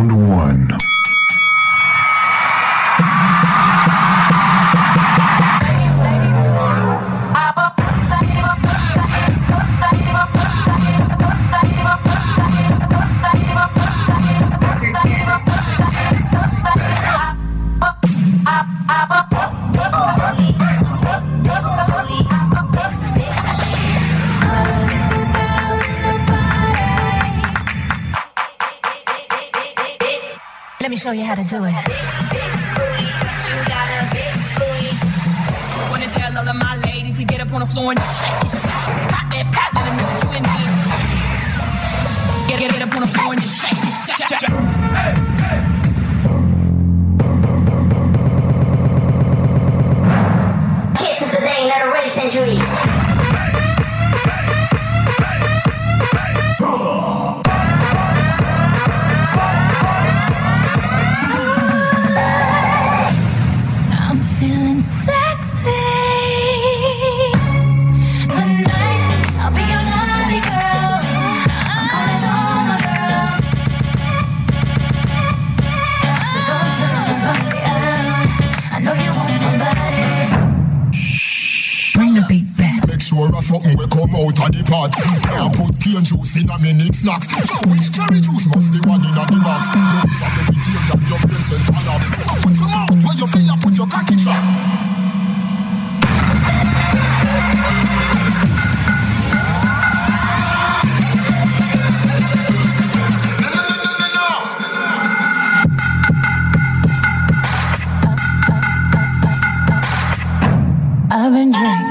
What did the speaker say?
Round one. Let me show you how to do it. Wanna tell all of my ladies to get up on the floor and shake it, shake it. Pop that, pop that, and make you and me. Get, get, get up on the floor and just shake it, shake it. Kids of the day, a race century. or something will come out of the pot. I put cane juice in a minute snacks. Which cherry juice must be one in a the box? You is a vegetarian, your brain cell color. Put your mouth where your finger put your cocky trap. I've been drinking.